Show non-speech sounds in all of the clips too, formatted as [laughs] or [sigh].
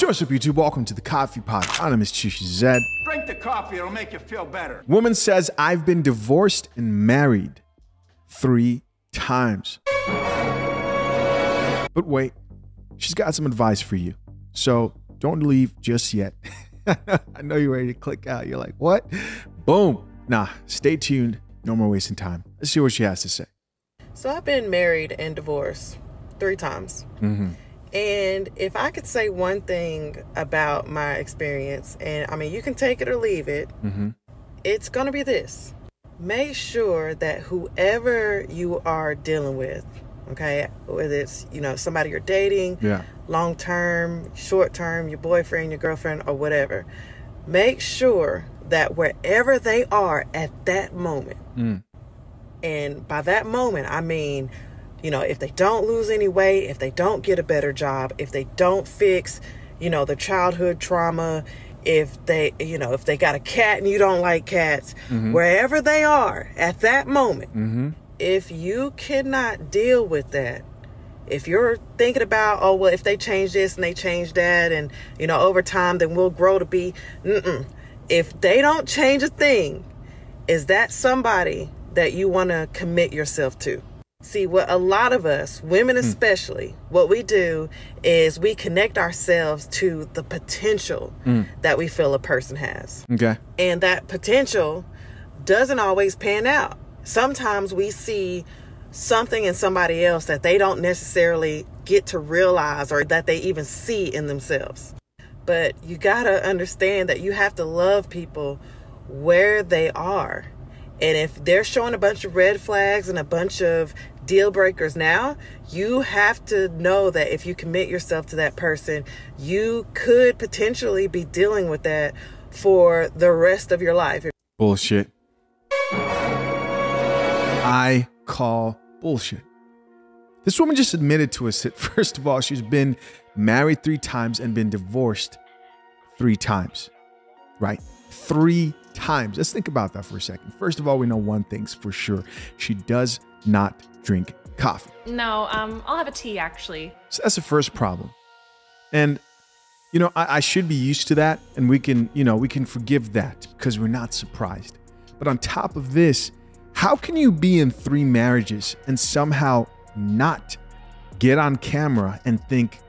What's up, YouTube? Welcome to the Coffee Pod. My name is Chisha Zed. Drink the coffee, it'll make you feel better. Woman says, I've been divorced and married three times. But wait, she's got some advice for you. So don't leave just yet. [laughs] I know you're ready to click out. You're like, what? Boom. Nah, stay tuned. No more wasting time. Let's see what she has to say. So I've been married and divorced three times. Mm-hmm. And if I could say one thing about my experience, and I mean, you can take it or leave it, mm-hmm. it's going to be this. Make sure that whoever you are dealing with, okay, whether it's, you know, somebody you're dating, Yeah. long term, short term, your boyfriend, your girlfriend, or whatever, make sure that wherever they are at that moment, mm. and by that moment, I mean, you know, if they don't lose any weight, if they don't get a better job, if they don't fix, you know, the childhood trauma, if they, you know, if they got a cat and you don't like cats, mm-hmm. wherever they are at that moment, mm-hmm. if you cannot deal with that, if you're thinking about, oh, well, if they change this and they change that, and, you know, over time, then we'll grow to be, mm-mm. If they don't change a thing, is that somebody that you want to commit yourself to? See, what a lot of us, women hmm. especially, what we do is we connect ourselves to the potential hmm. that we feel a person has. Okay. And that potential doesn't always pan out. Sometimes we see something in somebody else that they don't necessarily get to realize or that they even see in themselves. But you got to understand that you have to love people where they are. And if they're showing a bunch of red flags and a bunch of deal breakers now, you have to know that if you commit yourself to that person, you could potentially be dealing with that for the rest of your life. Bullshit. I call bullshit. This woman just admitted to us that, [laughs] first of all, she's been married three times and been divorced three times. Right? Three times. Let's think about that for a second. First of all, we know one thing's for sure she does not drink coffee. No, um, I'll have a tea actually. So that's the first problem. And you know, I, I should be used to that, and we can, you know, we can forgive that because we're not surprised. But on top of this, how can you be in three marriages and somehow not get on camera and think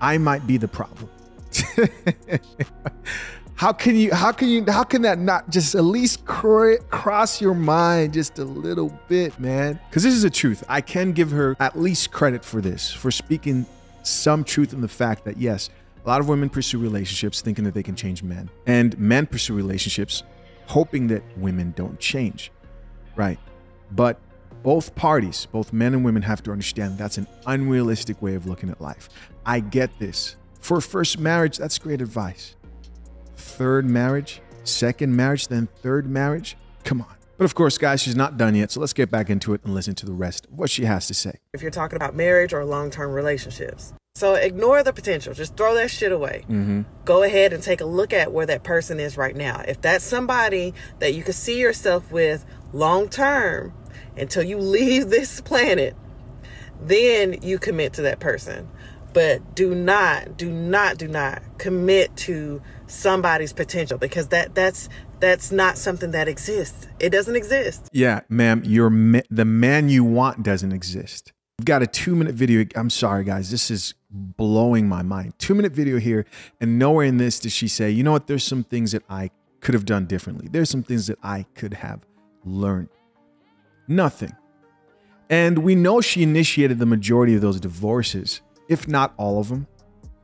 I might be the problem? [laughs] how can you how can you how can that not just at least cr- cross your mind just a little bit man? Because this is the truth. I can give her at least credit for this for speaking some truth in the fact that yes a lot of women pursue relationships thinking that they can change men. And men pursue relationships hoping that women don't change right? But both parties both men and women have to understand that's an unrealistic way of looking at life. I get this. For first marriage that's great advice third marriage, second marriage, then third marriage. Come on. But of course, guys, she's not done yet. So let's get back into it and listen to the rest of what she has to say. if you're talking about marriage or long term relationships. So ignore the potential. Just throw that shit away. Mm-hmm. Go ahead and take a look at where that person is right now. If that's somebody that you can see yourself with long term until you [laughs] leave this planet, then you commit to that person. But do not, do not, do not commit to somebody's potential because that that's that's not something that exists. It doesn't exist. Yeah, ma'am, your the man you want doesn't exist. We've got a two minute video. I'm sorry, guys. This is blowing my mind. Two minute video here, and nowhere in this does she say, you know what? There's some things that I could have done differently. There's some things that I could have learned. Nothing. And we know she initiated the majority of those divorces, if not all of them.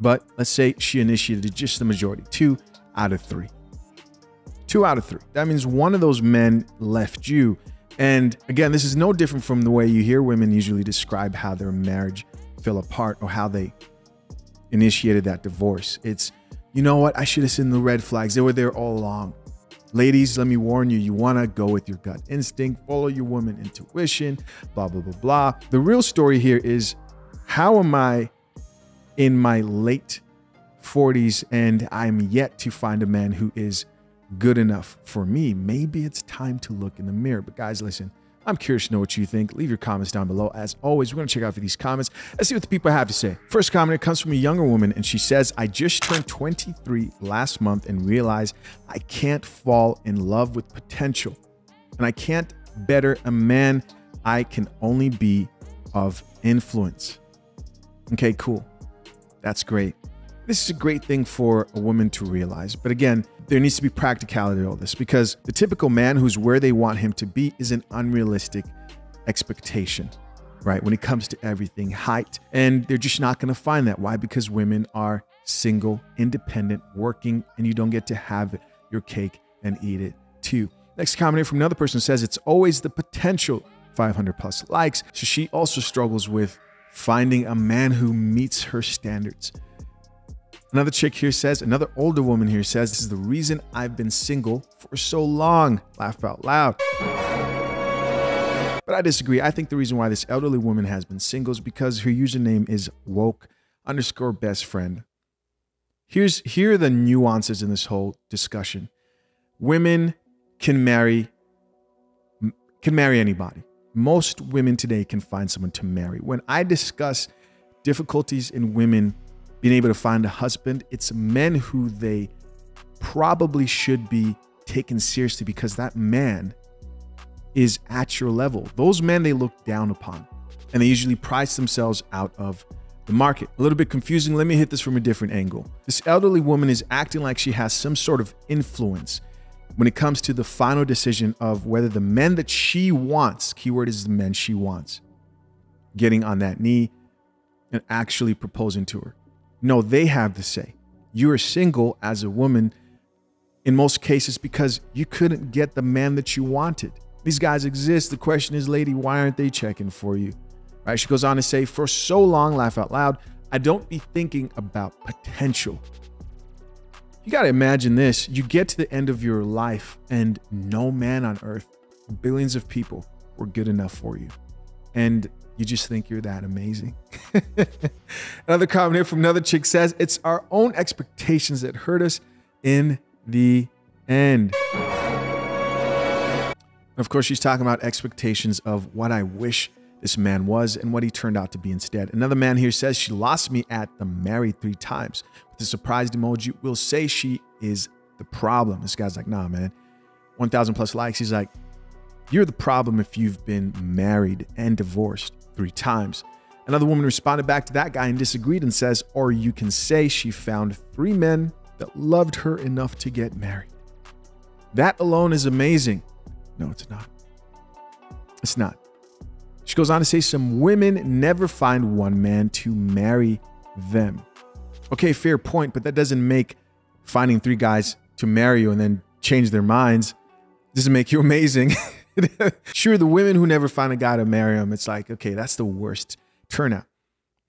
But let's say she initiated just the majority, two out of three. Two out of three. That means one of those men left you. And again, this is no different from the way you hear women usually describe how their marriage fell apart or how they initiated that divorce. It's, you know what? I should have seen the red flags. They were there all along. Ladies, let me warn you, you want to go with your gut instinct, follow your woman intuition, blah, blah, blah, blah. The real story here is how am I in my late 40s and I'm yet to find a man who is good enough for me? Maybe it's time to look in the mirror. But guys, listen, I'm curious to know what you think. Leave your comments down below. As always, we're going to check out for these comments. Let's see what the people have to say. First comment comes from a younger woman, and she says, I just turned 23 last month and realized I can't fall in love with potential. And I can't better a man. I can only be of influence. Okay, cool. That's great. This is a great thing for a woman to realize. But again, there needs to be practicality to all this because the typical man who's where they want him to be is an unrealistic expectation, right? When it comes to everything, height. And they're just not going to find that. Why? Because women are single, independent, working, and you don't get to have your cake and eat it too. Next comment from another person says it's always the potential 500 plus likes. So she also struggles with finding a man who meets her standards. Another chick here says, another older woman here says, this is the reason I've been single for so long. Laugh out loud. But I disagree. I think the reason why this elderly woman has been single is because her username is woke underscore best friend. Here's here are the nuances in this whole discussion. Women can marry can marry anybody. Most women today can find someone to marry. When I discuss difficulties in women being able to find a husband. It's men who they probably should be taken seriously because that man is at your level. Those men they look down upon and they usually price themselves out of the market. A little bit confusing. Let me hit this from a different angle. This elderly woman is acting like she has some sort of influence when it comes to the final decision of whether the men that she wants, keyword is the men she wants, getting on that knee and actually proposing to her. No, they have the say. You are single as a woman in most cases because you couldn't get the man that you wanted. These guys exist. The question is, lady, why aren't they checking for you? Right? She goes on to say, for so long, laugh out loud, I don't be thinking about potential. You got to imagine this. You get to the end of your life, and no man on earth, billions of people, were good enough for you. And you just think you're that amazing. [laughs] another comment here from another chick says, It's our own expectations that hurt us in the end. Of course, she's talking about expectations of what I wish this man was and what he turned out to be instead. Another man here says she lost me at the married three times. With the surprised emoji, will say she is the problem. This guy's like, nah, man. 1,000 plus likes. He's like, you're the problem if you've been married and divorced three times. Another woman responded back to that guy and disagreed and says, or you can say she found three men that loved her enough to get married. That alone is amazing. No, it's not. It's not. She goes on to say some women never find one man to marry them. Okay, fair point, but that doesn't make finding three guys to marry you and then change their minds doesn't make you [laughs] amazing. [laughs] sure, the women who never find a guy to marry them, it's like, okay, that's the worst turnout.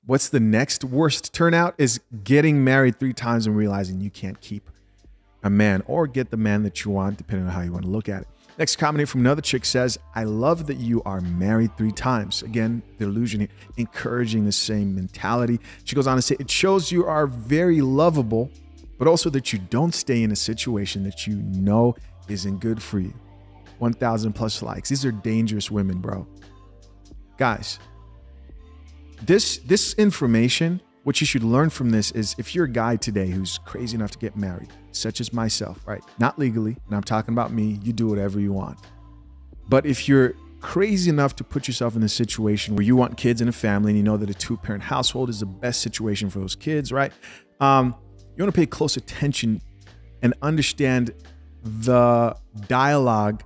What's the next worst turnout is getting married three times and realizing you can't keep a man or get the man that you want, depending on how you want to look at it. Next comment from another chick says, I love that you are married three times. Again, the illusion here, encouraging the same mentality. She goes on to say, it shows you are very lovable, but also that you don't stay in a situation that you know isn't good for you. 1,000 plus likes. These are dangerous women, bro. Guys, this this information, what you should learn from this is if you're a guy today who's crazy enough to get married, such as myself, right? Not legally, and I'm talking about me, you do whatever you want. But if you're crazy enough to put yourself in a situation where you want kids and a family and you know that a two parent household is the best situation for those kids, right? Um, you want to pay close attention and understand the dialogue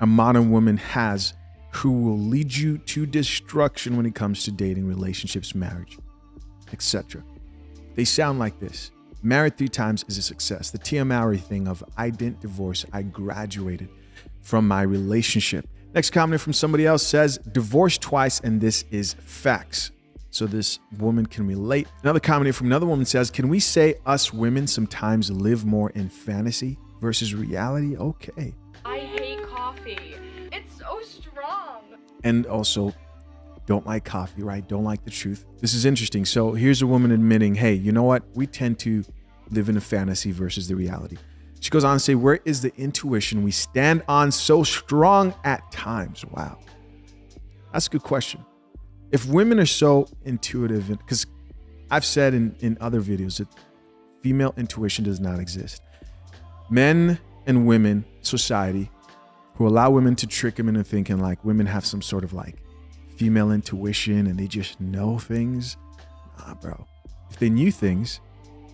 a modern woman has who will lead you to destruction when it comes to dating, relationships, marriage, etc. They sound like this. Married three times is a success. The Tia Mowry thing of I didn't divorce, I graduated from my relationship. Next comment from somebody else says, divorced twice and this is facts. So this woman can relate. Another comment from another woman says, Can we say us women sometimes live more in fantasy versus reality? Okay. I hate coffee. It's so strong. And also, don't like coffee, right? Don't like the truth. This is interesting. So here's a woman admitting, hey, you know what? We tend to live in a fantasy versus the reality. She goes on to say, Where is the intuition we stand on so strong at times? Wow. That's a good question. If women are so intuitive, because I've said in, in other videos that female intuition does not exist. Men and women, society, who allow women to trick them into thinking like women have some sort of like female intuition and they just know things. Nah, bro. If they knew things,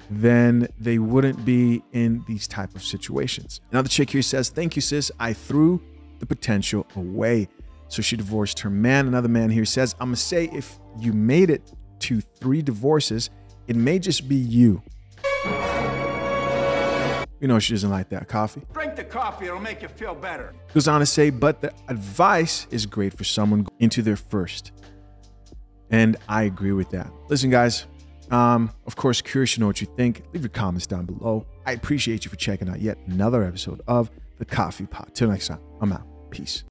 then they wouldn't be in these type of situations. Another chick here says, "Thank you, sis. I threw the potential away." So she divorced her man. Another man here says, "I'm gonna say if you made it to three divorces, it may just be you." You know she doesn't like that coffee. Drink the coffee, it'll make you feel better. Goes on to say, but the advice is great for someone into their first. And I agree with that. Listen, guys, um, of course, curious to know what you think. Leave your comments down below. I appreciate you for checking out yet another episode of The Coffee Pod. Till next time, I'm out. Peace.